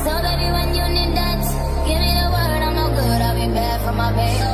So baby, when you need that, give me the word. I'm no good. I'll be bad for my baby.